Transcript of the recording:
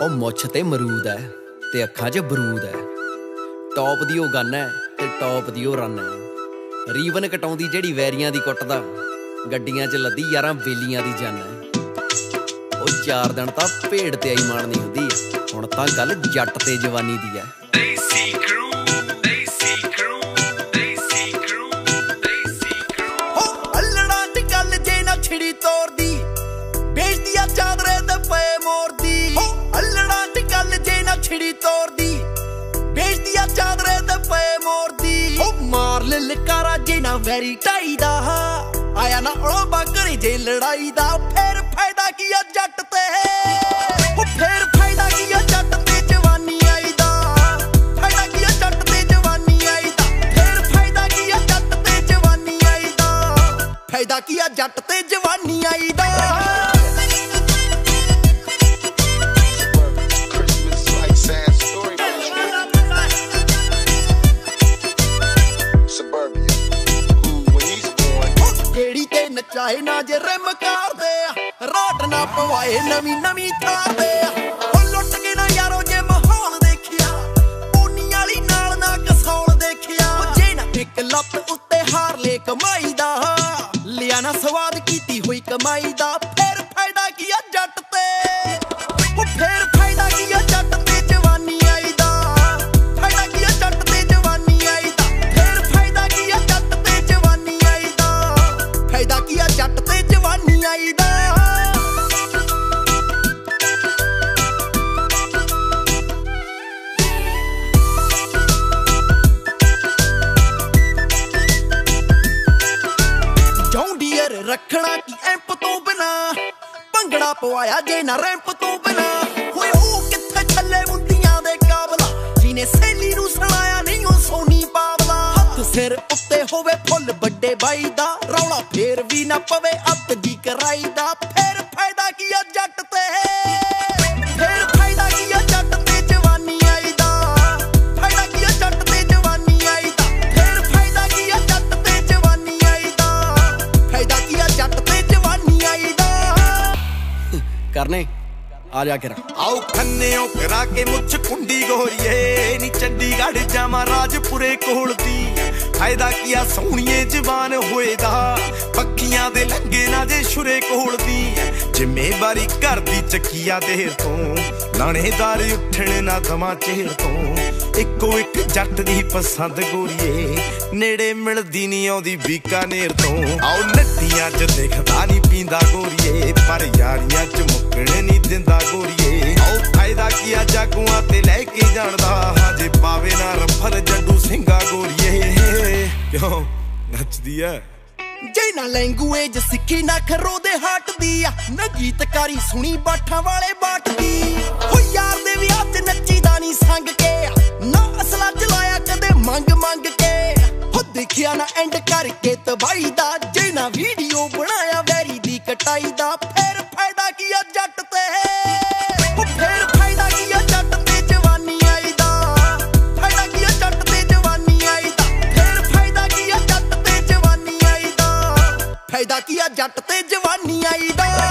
ਉਹ ਮੁੱਛ ਤੇ ਮਰੂਦ ਹੈ ਤੇ ਅੱਖਾਂ 'ਚ ਬਰੂਦ ਹੈ ਟੌਪ ਦੀ ਉਹ ਗਨ ਹੈ ਤੇ ਟੌਪ ਦੀ ਉਹ ਰਨ ਹੈ ਰੀਵਨ ਕਟਾਉਂਦੀ ਜਿਹੜੀ ਵੈਰੀਆਂ ਦੀ ਕੁੱਟਦਾ ਗੱਡੀਆਂ 'ਚ ਲੱਦੀ ਯਾਰਾਂ ਬੇਲੀਆਂ ਦੀ ਜਨ ਹੈ ਉਹ ਚਾਰ ਦਿਨ ਤਾਂ ਭੇਡ ਤੇ ਆਈ ਮਾਣਨੀ ਹੁੰਦੀ ਹੈ ਹੁਣ ਤਾਂ ਗੱਲ ਜੱਟ ਤੇ ਜਵਾਨੀ ਦੀ ਛਿੜੀ ਵੇਚਦੀ ਆ ਚਾਦਰੇ ਛਿੜੀ ਤੋਰਦੀ ਵੇਚਦੀ ਆ ਚਾਦਰੇ ਤੇ ਪਏ ਮੋਰਦੀ ਹੋ ਮਾਰ ਲੈ ਲਕਾਰਾ ਜੇ ਵੈਰੀ ਟਾਈ ਦਾ। ਆਇਆ ਨਾ ਉਹ ਬਾਕਰੀ ਜੇ ਲੜਾਈ ਦਾ। ਫੇਰ ਫਾਇਦਾ ਕੀ ਆ ਜੱਟ ਤੇ? ਹੋ ਫੇਰ ਫਾਇਦਾ ਕੀ ਆ ਜੱਟ ਤੇ ਜਵਾਨੀ ਆਈ ਦਾ? ਫਾਇਦਾ ਕੀ ਆ ਜੱਟ ਤੇ ਜਵਾਨੀ ਆਈ ਦਾ? ਫੇਰ ਫਾਇਦਾ ਕੀ ਆ ਜੱਟ ਤੇ ਜਵਾਨੀ ਆਈ ਦਾ? ਫਾਇਦਾ ਕੀ ਆ ਜੱਟ ਤੇ ਜਵਾਨੀ ਆਈ ਦਾ? ਤੇ ਨਾ ਜੇ ਰਿਮ ਕਰਦੇ ਆ। ਨਾ ਪਵਾਏ, ਨਵੀਂ ਨਵੀਂ ਥਾਰ ਦੇ ਉਹ ਲੁੱਟ ਕੇ ਨਾ ਯਾਰੋ ਜੇ ਮਾਹੌਲ ਦੇਖਿਆ। ਪੂਨੀ ਵਾਲੀ ਨਾਲ ਨਾ ਕਸੌਲ ਦੇਖਿਆ। ਉਹ ਜੇ ਨਾ ਇੱਕ ਲੱਤ ਉੱਤੇ ਹਾਰ ਲੈ ਕਮਾਈ ਦਾ। ਲਿਆ ਨਾ ਸਵਾਦ ਕੀਤੀ ਹੋਈ ਕਮਾਈ ਦਾ। ਰੱਖਣਾ ਕੀ ਐਂਪ ਤੋਂ ਬਿਨਾ? ਭੰਗੜਾ ਪਵਾਇਆ ਜੇ ਨਾ ਰੈਂਪ ਤੋਂ ਬਿਨਾ। ਹੋਏ ਉਹ ਕਿੱਥੇ ਛੱਲੇ ਮੁੰਦੀਆਂ ਦੇ ਕਾਬਲਾ? ਜਿਹਨੇ ਸੇਲੀ ਨੂੰ ਸੁਣਾਇਆ ਨਹੀਂ, ਉਹ ਸੋਨੀ ਪਾਵਲਾ। ਹੱਥ ਸਿਰ ਉੱਤੇ ਹੋਵੇ ਫੁੱਲ ਵੱਡੇ ਬਾਈ ਦਾ। ਰੌਲਾ ਫੇਰ ਵੀ ਨਾ ਪਵੇ ਅੱਤ ਦੀ ਕਰਾਈ ਦਾ। ਫੇਰ ਫਾਇਦਾ ਕੀ ਆ ਜੱਟ ਤੇ? ਆ ਜਾ ਕੇ ਆਓ ਖੰਨਿਓ ਕਰਾ ਕੇ ਮੁੱਛ ਕੁੰਡੀ ਗੋਰੀਏ ਨੀ ਚੰਡੀਗੜ੍ਹ ਜਾਵਾਂ ਰਾਜਪੁਰੇ ਕੋਲ ਦੀ। ਫਾਇਦਾ ਕੀਆ ਸੋਹਣੀਏ ਜਵਾਨ ਹੋਏ ਦਾ। ਪੱਕੀਆਂ ਦੇ ਲੰਗੇ ਨਾ ਜੇ ਸ਼ੁਰੇ ਕੋਲ ਦੀ। ਜ਼ਿੰਮੇਵਾਰੀ ਘਰ ਦੀ ਚੱਕੀਆ ਦੇਰ ਤੋਂ। ਲਾਣੇਦਾਰ ਉੱਠਣ ਨਾ ਦਮਾ ਚਿਹਰ ਤੋਂ। ਇੱਕੋ ਇੱਕ ਜੱਟ ਦੀ ਪਸੰਦ ਗੋਰੀਏ। ਨੇੜੇ ਮਿਲਦੀ ਨਹੀਂ ਆਉਂਦੀ ਬੀਕਾਨੇਰ ਤੋਂ। ਆਓ ਨੱਟੀਆਂ 'ਚ ਦੇਖਦਾ ਨਹੀਂ ਪੀਂਦਾ ਗੋਰੀਏ। ਪਰ ਯਾਰੀਆਂ 'ਚ ਮੁੱਕਣ ਨਹੀਂ ਦਿੰਦਾ ਜਾਣਦਾ ਹਜੇ ਪਾਵੇ ਨਾ ਰਫਲ ਜੱਡੂ ਸਿੰਘਾ ਗੋਰੀਏ। ਕਿਉਂ? ਨੱਚਦੀ ਐ। ਜੇ ਨਾ ਲੈਂਗੁਏਜ ਸਿੱਖੀ ਨਾ ਖਰੋ ਦੇ ਹੱਟ ਦੀ ਆ। ਨਾ ਗੀਤਕਾਰੀ ਸੁਣੀ ਬਾਠਾਂ ਵਾਲੇ ਬਾਟ ਦੀ ਹੋ ਯਾਰ ਦੇ ਵਿਆਹ 'ਚ ਨੱਚੀਦਾ ਨਹੀਂ ਸੰਗ ਕੇ ਨਾ ਅਸਲਾ ਚਲਾਇਆ ਕਦੇ ਮੰਗ ਮੰਗ ਕੇ ਹੋ ਦੇਖਿਆ ਨਾ ਐਂਡ ਕਰਕੇ ਤਬਾਈ ਦਾ। ਜੇ ਨਾ ਵੀਡੀਓ ਬਣਾਇਆ ਵੈਰੀ ਦੀ ਕਟਾਈ ਦਾ। ਜੱਟ ਤੇ ਜਵਾਨੀ ਆਈ ਦਾ।